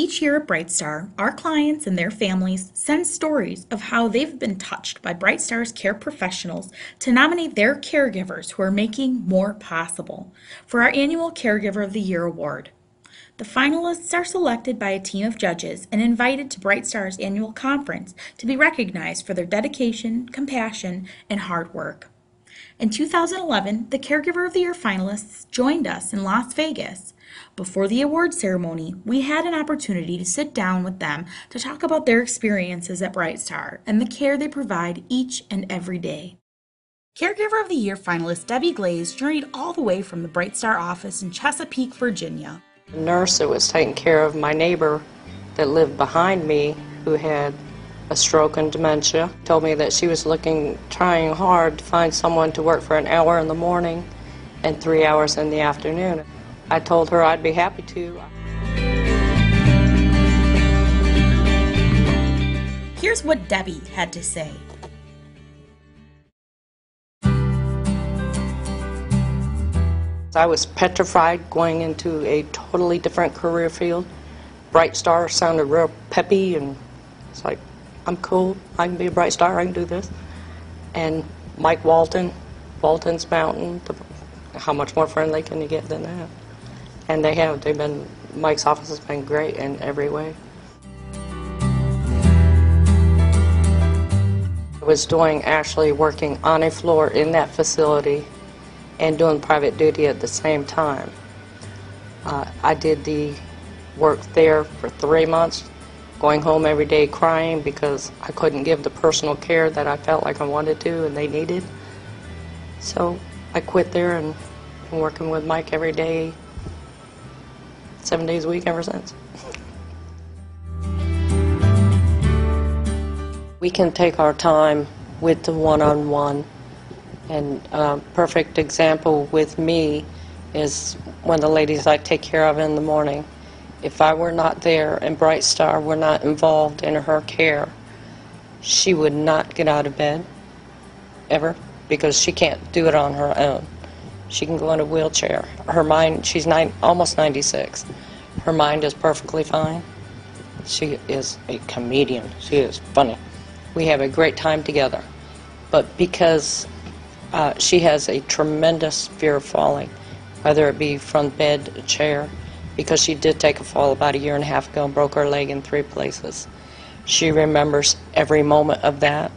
Each year at Brightstar, our clients and their families send stories of how they've been touched by Brightstar's care professionals to nominate their caregivers who are making more possible for our annual Caregiver of the Year award. The finalists are selected by a team of judges and invited to Brightstar's annual conference to be recognized for their dedication, compassion, and hard work. In 2011, the Caregiver of the Year finalists joined us in Las Vegas. Before the award ceremony, we had an opportunity to sit down with them to talk about their experiences at Brightstar and the care they provide each and every day. Caregiver of the Year finalist Debbie Glaze journeyed all the way from the Brightstar office in Chesapeake, Virginia. The nurse that was taking care of my neighbor that lived behind me who had a stroke and dementia told me that she was looking trying hard to find someone to work for an hour in the morning and three hours in the afternoon. I told her i'd be happy to. Here's what Debbie had to say. i was petrified going into a totally different career field. Bright star sounded real peppy and it's like i'm cool. I can be a bright star. I can do this. And mike walton walton's mountain the, how much more friendly can you get than that. And they have they've been mike's office has been great in every way. I was doing actually working on a floor in that facility and doing private duty at the same time. Uh, i did the work there for three months going home every day crying because i couldn't give the personal care that i felt like i wanted to and they needed so i quit there and been working with mike every day seven days a week ever since. We can take our time with the one on one. And a perfect example with me is one of the ladies I take care of in the morning. If I were not there and Bright Star were not involved in her care, she would not get out of bed ever because she can't do it on her own. She can go in a wheelchair. Her mind, she's nine, almost 96. Her mind is perfectly fine. She is a comedian. She is funny. We have a great time together. But because uh, she has a tremendous fear of falling, whether it be from bed, chair, because she did take a fall about a year and a half ago and broke her leg in three places. She remembers every moment of that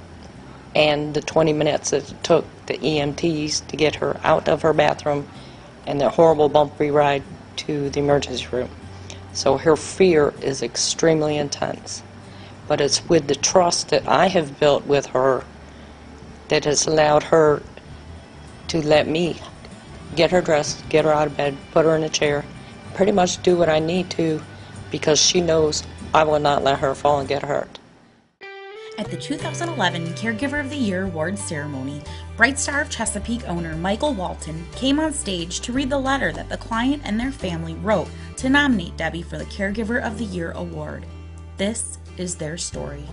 and the 20 minutes it took the EMTs to get her out of her bathroom and the horrible bumpy ride to the emergency room. So her fear is extremely intense. But it's with the trust that I have built with her that has allowed her to let me get her dressed, get her out of bed, put her in a chair, pretty much do what I need to because she knows I will not let her fall and get hurt. At the 2011 Caregiver of the Year award ceremony, Bright Star of Chesapeake owner Michael Walton came on stage to read the letter that the client and their family wrote to nominate Debbie for the Caregiver of the Year award. This is their story.